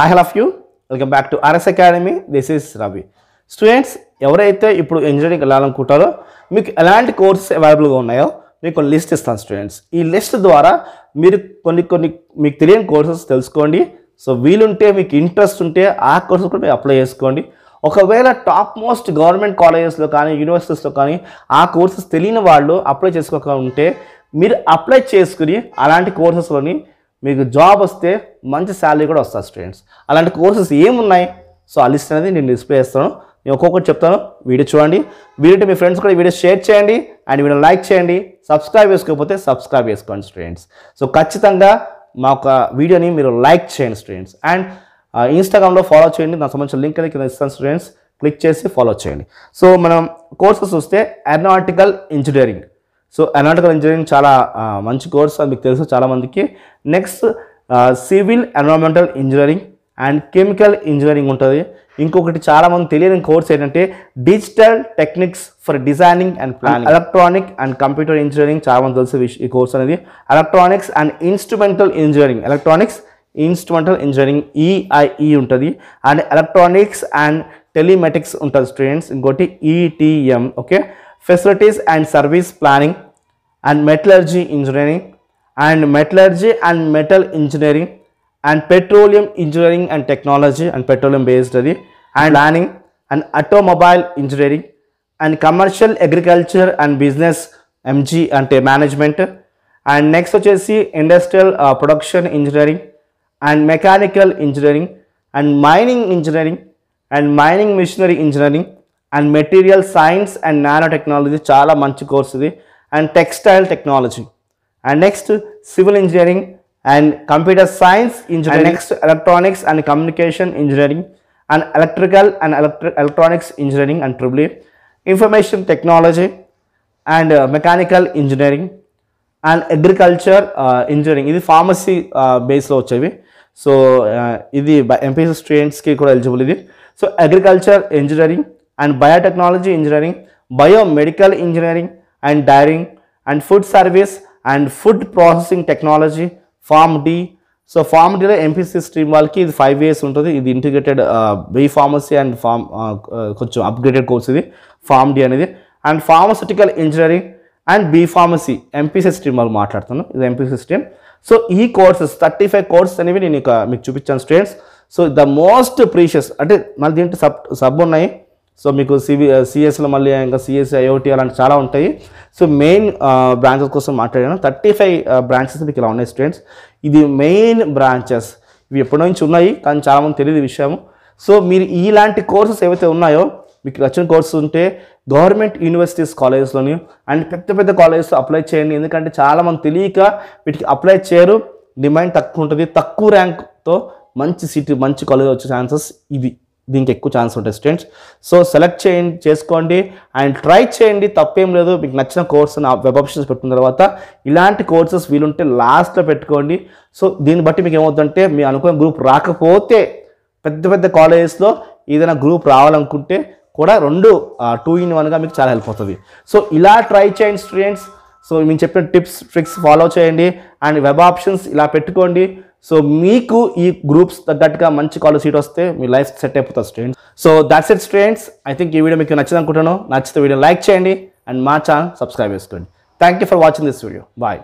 Hi hello welcome back to RS academy this is Ravi students ఎవరైతే ఇప్పుడు engineering వెళ్ళాలనుకుంటారో మీకు ఎలాంటి కోర్సెస్ అవైలబుల్గా ఉన్నాయో మీకు కొన్ని లిస్ట్ ఇస్తాను స్టూడెంట్స్ ఈ లిస్ట్ ద్వారా మీరు కొన్ని కొన్ని మీకు తెలియని కోర్సెస్ తెలుసుకోండి. సో వీలుంటే మీకు ఇంట్రెస్ట్ ఉంటే ఆ కోర్సెస్ కూడా మీరు అప్లై చేసుకోండి. ఒకవేళ టాప్ మోస్ట్ గవర్నమెంట్ కాలేజెస్లో కానీ యూనివర్సిటీస్లో కానీ ఆ కోర్సెస్ తెలియని వాళ్ళు అప్లై చేసుకోక ఉంటే మీరు అప్లై చేసుకుని అలాంటి కోర్సెస్లోని మీకు జాబ్ వస్తే మంచి శాలరీ కూడా వస్తుంది స్టూడెంట్స్ అలాంటి కోర్సెస్ ఏమున్నాయి? సో ఆ లిస్ట్ అనేది నేను డిస్ప్లే చేస్తాను. నేను ఒక్కొక్కటి చెప్తాను. వీడియో చూడండి. వీడియో మీ ఫ్రెండ్స్ కూడా వీడియో షేర్ చేయండి. అండ్ వీడియో లైక్ చేయండి. సబ్స్క్రైబ్ చేసుకోకపోతే సబ్స్క్రైబ్ చేసుకోండి స్టూడెంట్స్ సో ఖచ్చితంగా మా యొక్క వీడియోని మీరు లైక్ చేయండి స్టూడెంట్స్ అండ్ ఇన్స్టాగ్రామ్లో ఫాలో చేయండి. దానికి సంబంధించిన లింక్ అనేది కింద ఇస్తాను స్టూడెంట్స్ క్లిక్ చేసి ఫాలో చేయండి. సో మనం కోర్సెస్ చూస్తే aeronautical engineering so aeronautical engineering చాలా మంచి కోర్స్ అది మీకు తెలుసు చాలామందికి. Next civil environmental engineering and chemical engineering ఉంటుంది. ఇంకొకటి చాలామంది తెలియని కోర్స్ ఏంటంటే digital techniques for designing and planning. Electronic and computer engineering చాలామంది తెలుసు ఈ కోర్స్ అనేది. Electronics and instrumental engineering electronics instrumental engineering EIE ఉంటుంది. అండ్ ఎలక్ట్రానిక్స్ అండ్ టెలిమెటిక్స్ ఉంటుంది స్టూడెంట్స్ ఇంకోటి ETM okay facilities and service planning and metallurgy engineering and metallurgy and metal engineering and petroleum engineering and technology and petroleum based అది and planning and automobile engineering and commercial agriculture and business MG అంటే management and next వచ్చేసి industrial production engineering and mechanical engineering and mining engineering and mining machinery engineering and material science and nano technology చాలా మంచి course ఇది and textile technology and next civil engineering and computer science engineering next electronics and communication engineering and electrical and ఎలక్ట్రి electronics engineering and ట్రిబ్లీ information technology and mechanical engineering and agriculture engineering ఇది pharmacy బేస్లో వచ్చేవి so ఇది MPC స్టూడెంట్స్కి కూడా eligible ఇది so agriculture engineering and biotechnology engineering biomedical engineering And dairying and food service and food processing technology pharm D so pharm డీలో MPC stream వాళ్ళకి ఇది ఫైవ్ ఇయర్స్ ఉంటుంది. ఇది integrated B pharmacy and pharm కొంచెం upgraded course ఇది pharm D అనేది. And pharmaceutical engineering and B pharmacy MPC stream వాళ్ళు మాట్లాడుతున్నాను ఇది ఎంపీసీ స్ట్రీమ్ సో ఈ కోర్సెస్ థర్టీ ఫైవ్ కోర్సెస్ అనేవి నేను ఇక మీకు చూపించాను students so the most precious అంటే మళ్ళీ దీంట్లో సబ్ సబ్ ఉన్నాయి. సో మీకు సివి సిఎస్లో మళ్ళీ ఇంకా సిఎస్ ఐఓటీ అలాంటి చాలా ఉంటాయి. సో మెయిన్ బ్రాంచెస్ కోసం మాట్లాడాను. థర్టీ ఫైవ్ బ్రాంచెస్ మీకు ఇలా ఉన్నాయి స్టూడెంట్స్ ఇది మెయిన్ బ్రాంచెస్ ఇవి ఎప్పటి నుంచి ఉన్నాయి కానీ చాలామంది తెలియదు ఈ విషయం సో మీరు ఇలాంటి కోర్సెస్ ఏవైతే ఉన్నాయో మీకు నచ్చిన కోర్సెస్ ఉంటే గవర్నమెంట్ యూనివర్సిటీస్ కాలేజెస్లోని అండ్ పెద్ద పెద్ద కాలేజెస్ అప్లై చేయండి. ఎందుకంటే చాలామంది తెలియక వీటికి అప్లై చేయరు. డిమాండ్ తక్కువ ఉంటుంది. తక్కువ ర్యాంక్తో మంచి సిటీ మంచి కాలేజ్ వచ్చే ఛాన్సెస్ ఇది. దీనికి ఎక్కువ ఛాన్స్ ఉంటాయి స్టూడెంట్స్ సో సెలెక్ట్ చేయండి చేసుకోండి. అండ్ ట్రై చేయండి తప్పేం లేదు. మీకు నచ్చిన కోర్స్ వెబ్ ఆప్షన్స్ పెట్టుకున్న తర్వాత ఇలాంటి కోర్సెస్ వీలుంటే లాస్ట్లో పెట్టుకోండి. సో దీన్ని బట్టి మీకు ఏమవుతుందంటే మీ అనుకున్న గ్రూప్ రాకపోతే పెద్ద పెద్ద కాలేజెస్లో ఏదైనా గ్రూప్ రావాలనుకుంటే కూడా రెండు టూ ఇన్ వన్గా మీకు చాలా హెల్ప్ అవుతుంది. సో ఇలా ట్రై చేయండి స్టూడెంట్స్ సో మేము చెప్పిన టిప్స్ ట్రిక్స్ ఫాలో చేయండి. అండ్ వెబ్ ఆప్షన్స్ ఇలా పెట్టుకోండి. సో మీకు ఈ గ్రూప్స్ తగ్గట్టుగా మంచి కాలేజ్ సీట్ వస్తే మీ లైఫ్ సెట్ అయిపోతుంది students. So that's it students. I think ఈ వీడియో మీకు నచ్చింది అనుకుంటాను నచ్చితే వీడియో లైక్ చేయండి. అండ్ మా ఛానల్ సబ్స్క్రైబ్ చేసుకోండి. Thank you for watching this video bye